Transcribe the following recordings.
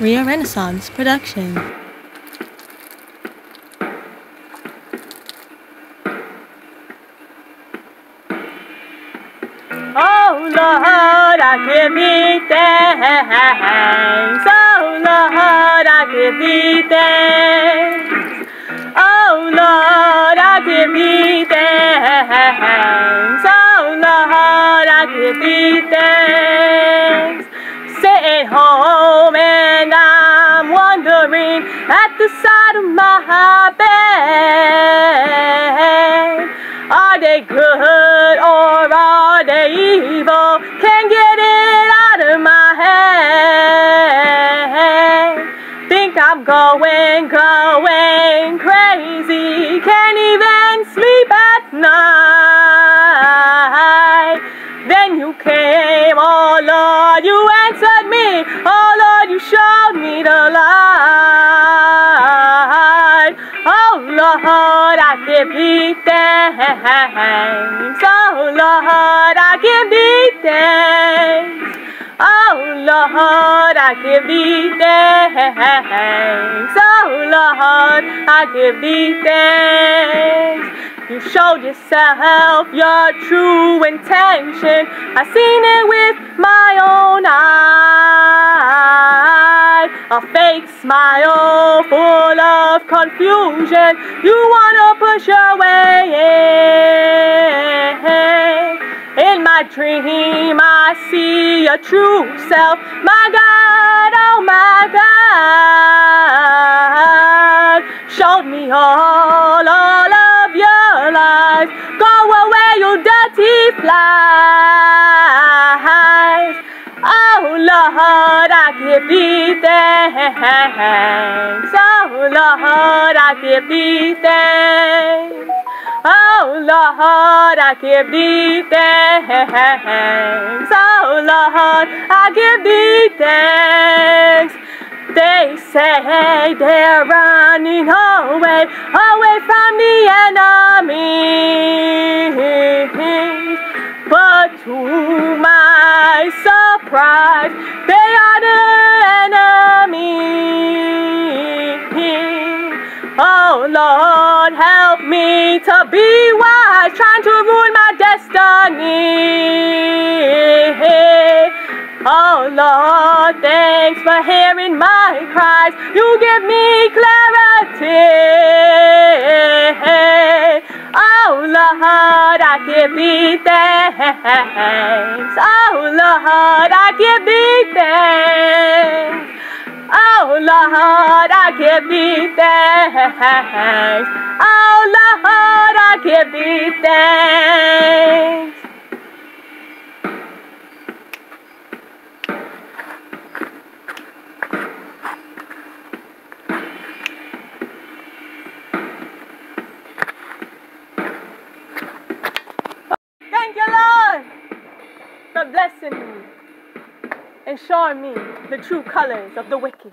Rio Renaissance production. Oh Lord, I give thee thanks. Oh Lord, I give thee at the side of my bed. Are they good or are they evil? Can't get it out of my head. Think I'm going, going crazy. Can't even Thee thanks. Oh Lord, I give thee thanks. Oh Lord, I give thee thanks. Oh Lord, I give thee thanks. You showed yourself your true intention. I seen it with my own eyes. A fake smile full of confusion. You wanna push your way in. My dream, I see your true self. My God, oh my God. Showed me all, all of your lies. Go away, you dirty flies. Lord, I give thee thanks. Oh Lord, I give thanks. Oh Lord, I give thee thanks. Oh Lord, I give thanks. They say they're running away, away from the enemy. But to help me to be wise, trying to ruin my destiny. Oh Lord, thanks for hearing my cries. You give me clarity. Oh Lord, I give thee thanks. Oh Lord, I give thee thanks. Oh Lord, I give thee thanks. Oh Lord, I give thee thanks. Thank you, Lord, for blessing me and showing me the true colors of the wicked.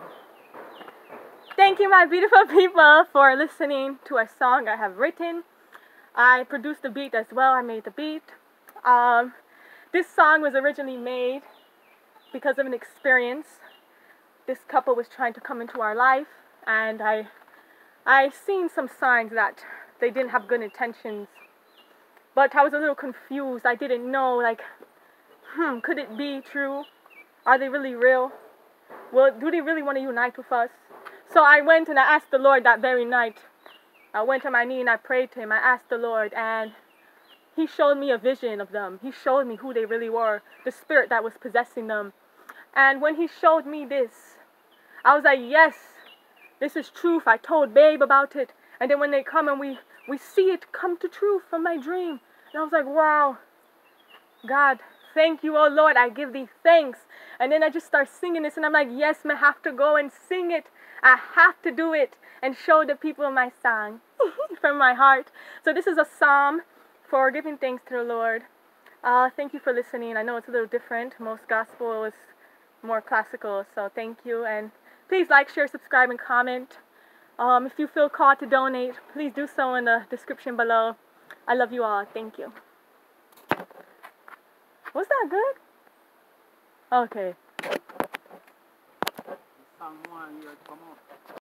Thank you, my beautiful people, for listening to a song I have written. I produced the beat as well. I made the beat. Um, this song was originally made because of an experience. This couple was trying to come into our life, and I, I seen some signs that they didn't have good intentions. But I was a little confused. I didn't know, like, hmm, could it be true? Are they really real? Well, do they really want to unite with us? So I went and I asked the Lord that very night. I went on my knee and I prayed to Him. I asked the Lord, and He showed me a vision of them. He showed me who they really were, the spirit that was possessing them. And when He showed me this, I was like, yes, this is truth. I told Babe about it. And then when they come and we, we see it come to truth from my dream. And I was like, wow, God, thank you, oh Lord. I give thee thanks. And then I just start singing this, and I'm like, yes, I have to go and sing it. I have to do it and show the people my song from my heart. So this is a psalm for giving thanks to the Lord. Uh, thank you for listening. I know it's a little different. Most gospel is more classical, so thank you. And please like, share, subscribe, and comment. Um, if you feel called to donate, please do so in the description below. I love you all. Thank you. Was that good? Okay.